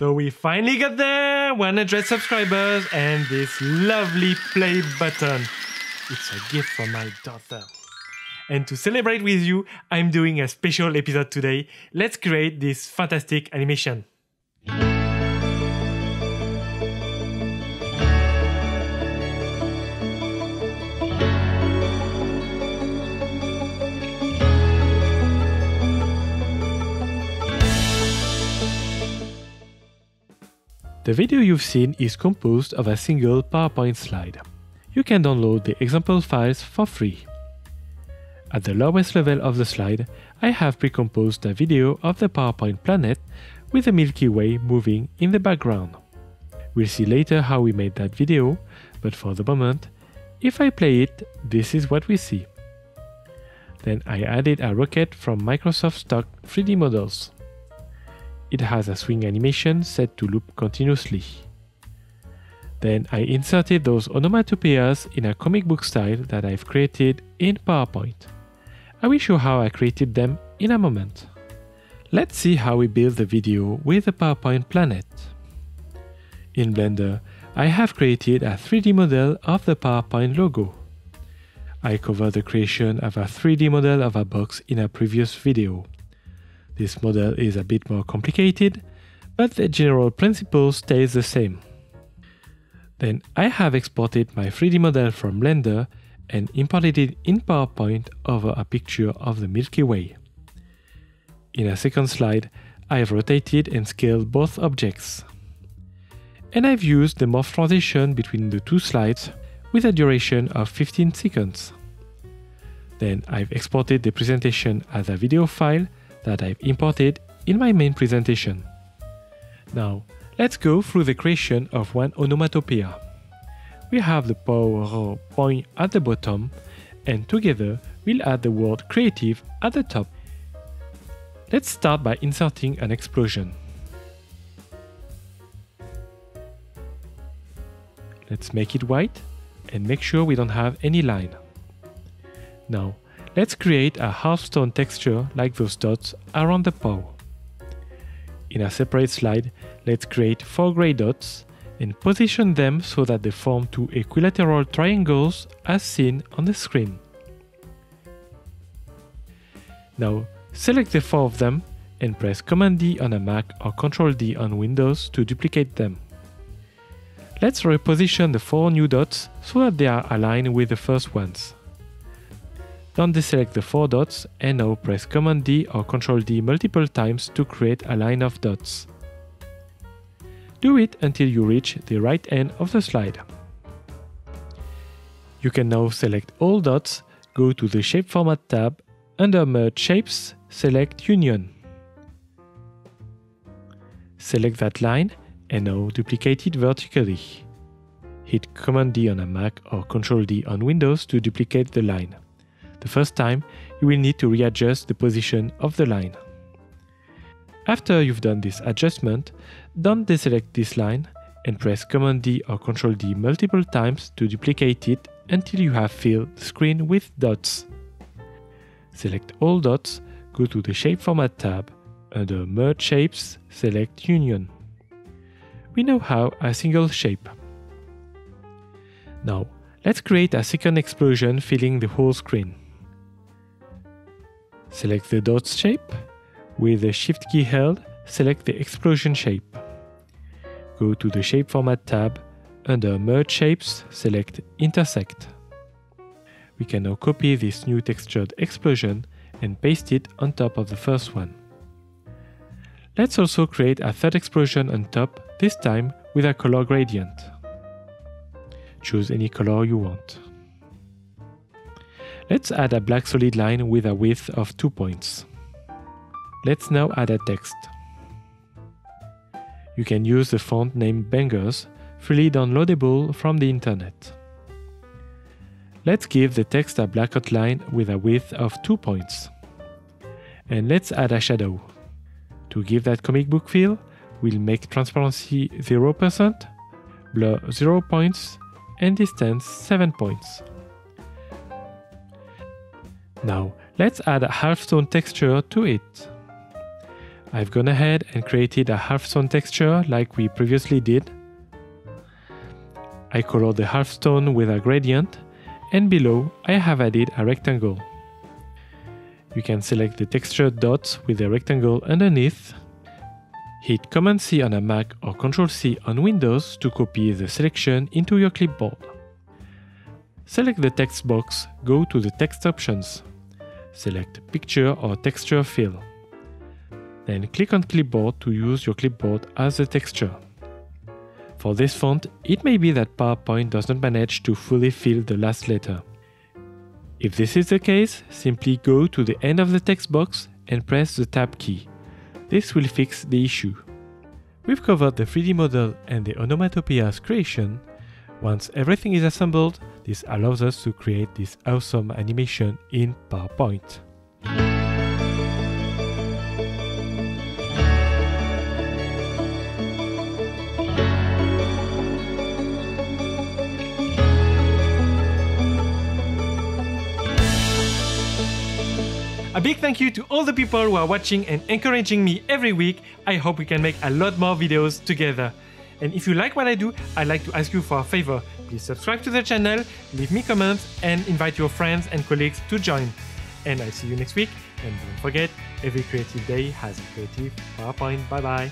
So we finally got there 100 subscribers and this lovely play button. It's a gift from my daughter. And to celebrate with you, I'm doing a special episode today. Let's create this fantastic animation. The video you've seen is composed of a single PowerPoint slide. You can download the example files for free. At the lowest level of the slide, I have pre-composed a video of the PowerPoint planet with the Milky Way moving in the background. We'll see later how we made that video, but for the moment, if I play it, this is what we see. Then I added a rocket from Microsoft stock 3D models. It has a swing animation set to loop continuously. Then I inserted those onomatopoeias in a comic book style that I've created in PowerPoint. I will show how I created them in a moment. Let's see how we build the video with the PowerPoint planet. In Blender, I have created a 3D model of the PowerPoint logo. I covered the creation of a 3D model of a box in a previous video. This model is a bit more complicated, but the general principle stays the same. Then I have exported my 3D model from Blender and imported it in PowerPoint over a picture of the Milky Way. In a second slide, I have rotated and scaled both objects. And I've used the morph transition between the two slides with a duration of 15 seconds. Then I've exported the presentation as a video file that I've imported in my main presentation. Now, let's go through the creation of one onomatopoeia. We have the power point at the bottom, and together we'll add the word creative at the top. Let's start by inserting an explosion. Let's make it white and make sure we don't have any line. Now, Let's create a halftone texture like those dots around the paw. In a separate slide, let's create four gray dots and position them so that they form two equilateral triangles as seen on the screen. Now, select the four of them and press Command D on a Mac or Ctrl D on Windows to duplicate them. Let's reposition the four new dots so that they are aligned with the first ones. Don't deselect the four dots and now press Command D or Ctrl D multiple times to create a line of dots. Do it until you reach the right end of the slide. You can now select all dots, go to the Shape Format tab, under Merge Shapes, select Union. Select that line and now duplicate it vertically. Hit Command D on a Mac or Ctrl D on Windows to duplicate the line. The first time, you will need to readjust the position of the line. After you've done this adjustment, don't deselect this line and press Command D or Ctrl D multiple times to duplicate it until you have filled the screen with dots. Select all dots, go to the Shape Format tab, under Merge Shapes, select Union. We now have a single shape. Now, let's create a second explosion filling the whole screen. Select the dots shape. With the Shift key held, select the explosion shape. Go to the Shape Format tab. Under Merge Shapes, select Intersect. We can now copy this new textured explosion and paste it on top of the first one. Let's also create a third explosion on top, this time with a color gradient. Choose any color you want. Let's add a black solid line with a width of 2 points. Let's now add a text. You can use the font named Bangers, freely downloadable from the internet. Let's give the text a black outline with a width of 2 points. And let's add a shadow. To give that comic book feel, we'll make transparency 0%, blur 0 points, and distance 7 points. Now, let's add a halftone texture to it. I've gone ahead and created a halftone texture like we previously did. I color the halftone with a gradient and below I have added a rectangle. You can select the texture dots with the rectangle underneath. Hit Command C on a Mac or Ctrl C on Windows to copy the selection into your clipboard. Select the text box, go to the text options. Select Picture or Texture Fill. Then click on Clipboard to use your clipboard as a texture. For this font, it may be that PowerPoint does not manage to fully fill the last letter. If this is the case, simply go to the end of the text box and press the Tab key. This will fix the issue. We've covered the 3D model and the onomatopoeia's creation. Once everything is assembled, this allows us to create this awesome animation in PowerPoint. A big thank you to all the people who are watching and encouraging me every week. I hope we can make a lot more videos together. And if you like what I do, I'd like to ask you for a favor. Please subscribe to the channel, leave me comments, and invite your friends and colleagues to join. And I'll see you next week. And don't forget, every creative day has a creative PowerPoint. Bye bye.